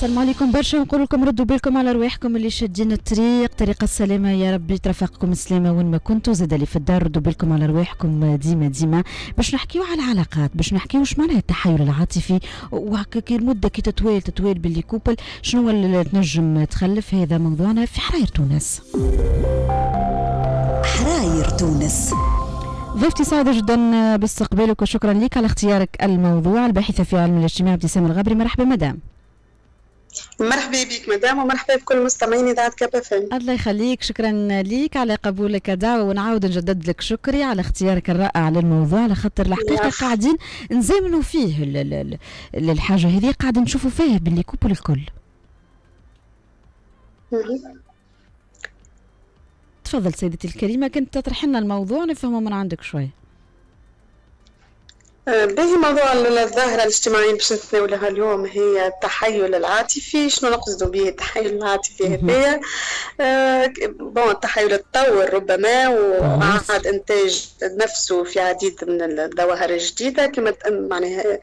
السلام عليكم. برشا نقول لكم ردوا بالكم على رواحكم اللي شادين الطريق. طريق السلامة يا ربي ترافقكم السلامة وين ما كنتوا زاد اللي في الدار. ردوا بالكم على رواحكم ديما ديما. باش نحكيو على العلاقات باش نحكيو واش معناها التحايل العاطفي. وهكا كي المدة كي تطوال تطوال ب les couples. شنو اللي تنجم تخلف؟ هذا موضوعنا في حراير تونس. حراير تونس. ضيفتي سعيدة جدا باستقبالك وشكرا لك على اختيارك الموضوع. الباحثة في علم الاجتماع ابتسام الغبري. مرحبا مدام. مرحبا بك مدام ومرحبا بكل مستمعين إذاعة كابا الله يخليك شكرا ليك على قبولك الدعوه ونعاود نجدد لك شكري على اختيارك الرائع للموضوع على خاطر الحقيقة قاعدين نزامنوا فيه الحاجة هذه قاعد نشوفوا فيه باللي كوبل الكل. تفضل سيدتي الكريمة كنت تطرح لنا الموضوع نفهمه من عندك شوي باهي موضوع الظاهرة الاجتماعية باش نتناولها اليوم هي التحيل العاطفي. شنو نقصد به التحيل العاطفي؟ هذايا آه بون التحيل تطور ربما وعاد إنتاج نفسه في عديد من الظواهر الجديدة كما معناها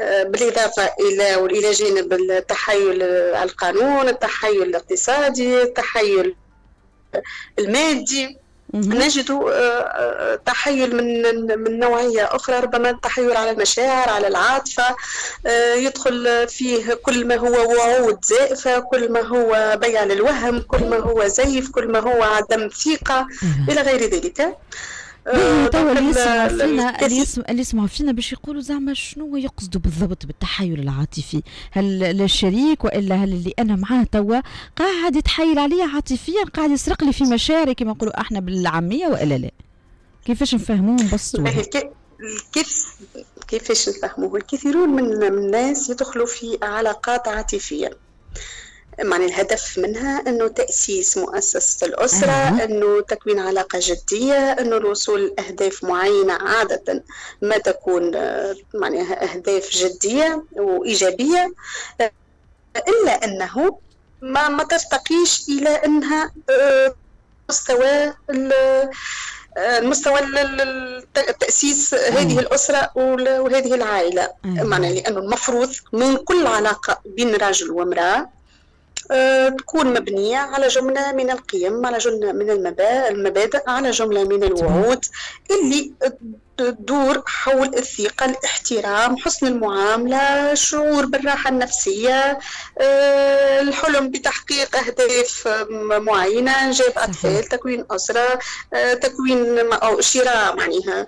آه، بالإضافة إلى وإلى جانب التحيل على القانون التحيل الاقتصادي التحيل المادي. نجد آه، آه، تحيل من من نوعية أخرى ربما التحيل على المشاعر على العاطفة آه، يدخل فيه كل ما هو وعود زائفة كل ما هو بيع للوهم كل ما هو زيف كل ما هو عدم ثقه إلى غير ذلك. توا اللي يسمعوا فينا اللي يسمع اللي يسمعوا فينا باش يقولوا زعما شنو يقصدوا بالضبط بالتحايل العاطفي. هل الشريك وإلا هل اللي أنا معاه توا قاعد يتحايل عليا عاطفيا قاعد يسرق لي في مشاعري كما نقولوا إحنا بالعامية وإلا لا؟ كيفاش نفهموه ونبسطوه كيف كيفاش نفهموه الكثيرون من الناس يدخلوا في علاقات عاطفية. معنى الهدف منها أنه تأسيس مؤسسة الأسرة. أنه تكوين علاقة جدية أنه الوصول لأهداف معينة عادة ما تكون معناها أهداف جدية وإيجابية إلا أنه ما ما ترتقيش إلى أنها آه، مستوى المستوى التاسيس هذه الأسرة وهذه العائلة. معنى لأنه المفروض من كل علاقة بين رجل وامرأة آه، تكون مبنية على جملة من القيم على جملة من المبادئ على جملة من الوعود اللي تدور حول الثقة الاحترام حسن المعاملة الشعور بالراحة النفسية آه، الحلم بتحقيق أهداف معينة إنجاب أطفال تكوين أسرة آه، تكوين أو شراء معناها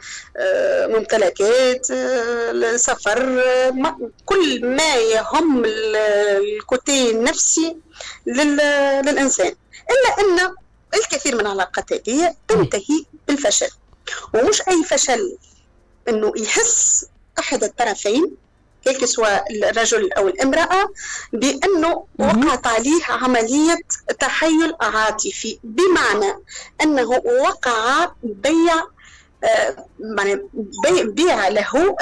ممتلكات السفر كل ما يهم الكوتي النفسي للإنسان. إلا أن الكثير من العلاقات هذه تنتهي بالفشل. ومش أي فشل أنه يحس أحد الطرفين كيف سواء الرجل أو الامرأة بأنه وقعت عليه عملية تحيل عاطفي بمعنى أنه وقع بيع يعني بيع له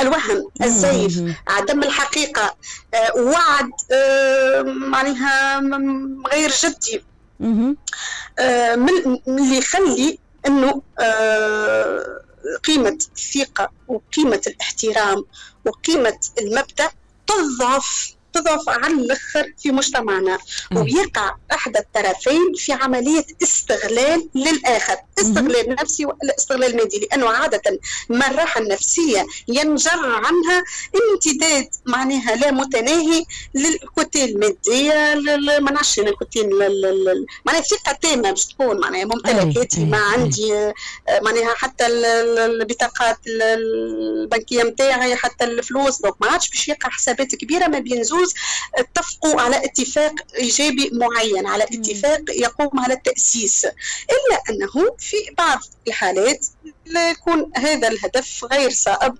الوهم الزيف عدم الحقيقة آه، وعد آه، معناها غير جدي. آه، من اللي يخلي أنه قيمة الثقة وقيمة الاحترام وقيمة المبدأ تضعف تضعف على الآخر في مجتمعنا. ويقع أحد الطرفين في عملية استغلال للآخر. استغلال نفسي ولا استغلال مادي لأنه عادة ما الراحه النفسية ينجر عنها امتداد معناها لا متناهي لل côté الماديه ما نعرفش ال côté معناها ثقه تامه باش تكون معناها ممتلكاتي ما عندي آه، معناها حتى البطاقات البنكية نتاعي حتى الفلوس donc ما عادش باش يقع حسابات كبيرة ما بين زوج اتفقوا على اتفاق إيجابي معين على اتفاق يقوم على التأسيس. إلا أنه في بعض الحالات يكون هذا الهدف غير صائب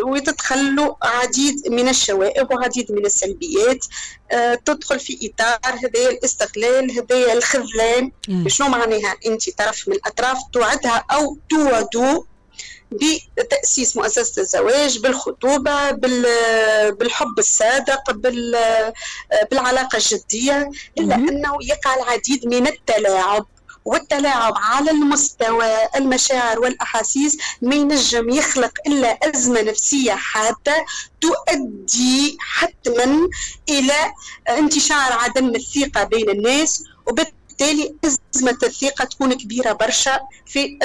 وتدخل عديد من الشوائب وعديد من السلبيات. آه، تدخل في إطار هذا الاستغلال هذا الخذلان. شنو معناها؟ أنت طرف من الأطراف توعدها أو توعدوا بتأسيس مؤسسة الزواج بالخطوبة بالحب الصادق بالعلاقة الجدية إلا أنه يقع العديد من التلاعب والتلاعب على المستوى المشاعر والأحاسيس ما ينجم يخلق إلا أزمة نفسية حادة تؤدي حتما إلى انتشار عدم الثقة بين الناس وبالتالي وبالتالي أزمة الثقة تكون كبيرة برشا في,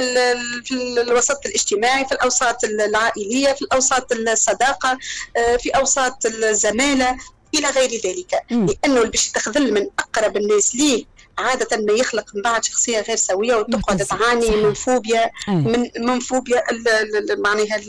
في الوسط الاجتماعي في الأوساط العائلية في الأوساط الصداقة آه، في أوساط الزمالة إلى غير ذلك. لأنه باش تخذل من أقرب الناس ليه عادة ما يخلق من بعد شخصية غير سوية وتقعد تعاني من فوبيا من من فوبيا معناها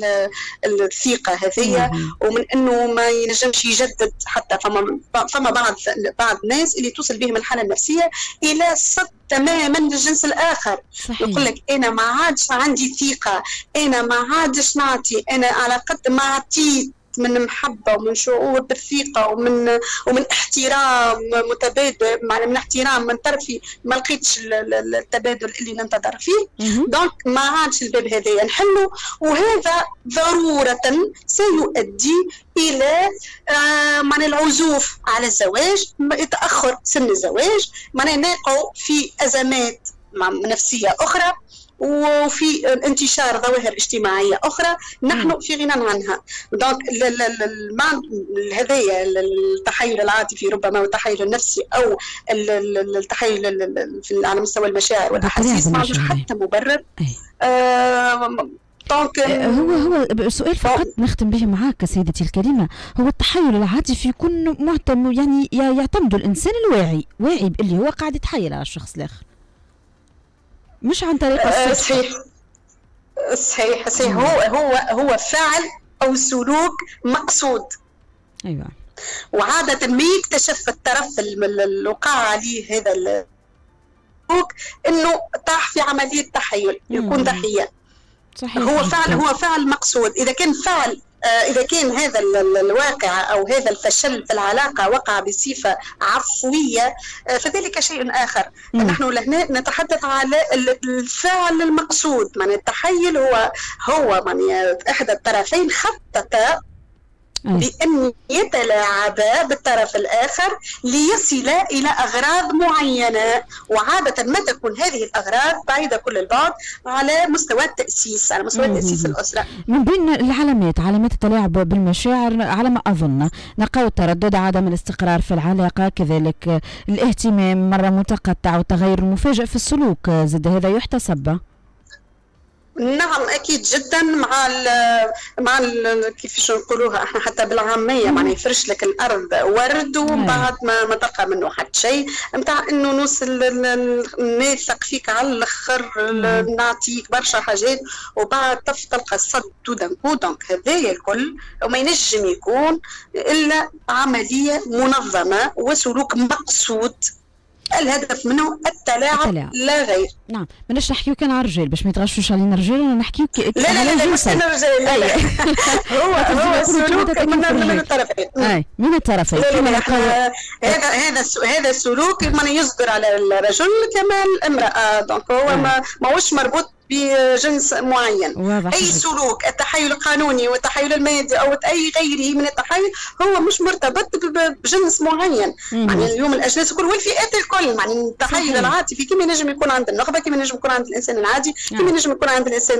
الثقة هذية. ومن إنه ما ينجمش يجدد حتى فما فما بعض بعض الناس اللي توصل بهم الحالة النفسية إلى صد تماما للجنس الآخر. صحيح. يقول لك أنا ما عادش عندي ثقة أنا ما عادش نعطي أنا على قد ما عطيت من محبة ومن شعور بالثقة ومن ومن احترام متبادل معنى من احترام من طرفي ما لقيتش التبادل اللي ننتظر فيه. دونك ما عادش الباب هذا نحلو وهذا ضرورة سيؤدي إلى آه معنى العزوف على الزواج تأخر سن الزواج معنى نقعوا في أزمات نفسية أخرى. وفي انتشار ظواهر اجتماعية أخرى نحن في غنى عنها. دونك هذايا التحيل العاطفي ربما والتحيل النفسي أو التحيل على مستوى المشاعر والأحاسيس ما عندوش حتى مبرر. آه هو هو سؤال فقط نختم به معك سيدتي الكريمة. هو التحيل العاطفي يكون معتم يعني يعتمد الإنسان الواعي واعي اللي هو قاعد يتحايل على الشخص الآخر. مش عن طريق آه، صحيح. صحيح صحيح. هو هو هو فعل أو سلوك مقصود. أيوه. وعادة ما يكتشف الطرف اللي وقع عليه هذا السلوك إنه طاح في عملية تحيل يكون ضحية صحيح هو فعل هو فعل مقصود. إذا كان فعل آه، إذا كان هذا الواقع أو هذا الفشل في العلاقة وقع بصفة عفوية آه، فذلك شيء آخر. نحن لهنا نتحدث على الفعل المقصود. من التحيل هو هو من إحدى الطرفين خطط بأن يتلاعبا بالطرف الآخر ليصل إلى أغراض معينة. وعادة ما تكون هذه الأغراض بعيدة كل البعد على مستوى التأسيس على مستوى تأسيس الأسرة. من بين العلامات علامات التلاعب بالمشاعر على ما أظن نلقاو التردد عدم الاستقرار في العلاقة كذلك الاهتمام مرة متقطع والتغير المفاجئ في السلوك زد هذا يحتسب. نعم أكيد جدا مع ال مع ال كيفاش نقولوها إحنا حتى بالعامية معناها يفرش لك الأرض ورد ومن بعد ما, ما تلقى منه حتى شيء. نتاع إنه نوصل ناثق فيك على الأخر نعطيك برشا حاجات وبعد تلقى الصد تودا دونك هذايا الكل وما ينجم يكون إلا عملية منظمة وسلوك مقصود. الهدف منه التلاعب, التلاعب. لا غير. نعم. ماناش نحكيو كان على الرجال. باش ما يتغشوش علينا الرجال أنا نحكيو لا لا لا, لا مش أنا لا هو هو سلوك من الطرفين. أي. من الطرفين. هذا هذا هذا السلوك من يصدر على الرجل كما الامرأة. donc هو ما ماهوش مربوط بجنس معين. واضح أي سلوك التحايل القانوني والتحايل المادي أو أي غيره من التحايل هو مش مرتبط بجنس معين. يعني اليوم الأجناس الكل والفئات الكل. يعني التحايل العاطفي كما ينجم يكون عند النخبة كما ينجم يكون عند الإنسان العادي كما نعم. ينجم يكون عند الإنسان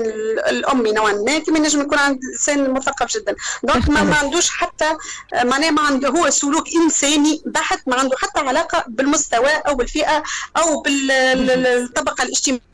الامي نوعا ما كما ينجم يكون عند الإنسان المثقف جدا. donc ما, ما عندوش حتى معناه ما عنده هو سلوك إنساني بحت ما عنده حتى علاقة بالمستوى أو بالفئة أو بالطبقه الاجتماعية.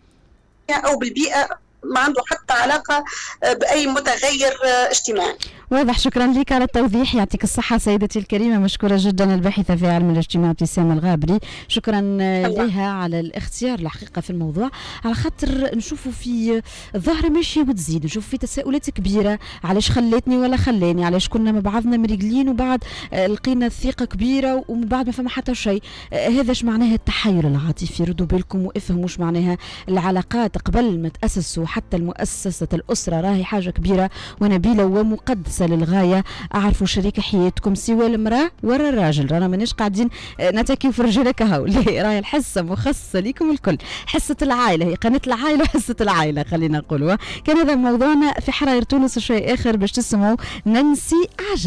أو بالبيئه ما عنده حتى علاقة بأي متغير اجتماعي. واضح شكرا لك على التوضيح. يعطيك الصحة سيدتي الكريمة مشكورة جدا الباحثة في علم الاجتماع ابتسام الغابري. شكرا لها على الاختيار الحقيقة في الموضوع. على خاطر نشوفوا في الظاهرة ماشية وتزيد نشوف في تساؤلات كبيرة. علاش خلتني ولا خلاني؟ علاش كنا مع بعضنا مريقلين وبعد آه، لقينا الثقة كبيرة ومن بعد ما فما حتى شيء. آه، هذا إيش معناها؟ التحايل العاطفي. ردوا بالكم وافهموا إيش معناها العلاقات قبل ما تأسسوا حتى المؤسسة الأسرة. راهي حاجة كبيرة ونبيلة ومقدسة. ممارسه للغايه اعرفوا شريك حياتكم سوى المرأة. ورا الراجل. رانا ماناش قاعدين آه، نتكيو في الرجالة كهو راهي الحصه مخصصة لكم الكل. حصه العائلة. هي قناة العائلة وحصه العائلة خلينا نقولوا. كان هذا موضوعنا في حراير تونس وشيء اخر باش تسمعوا ننسي عجل.